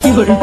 一个人。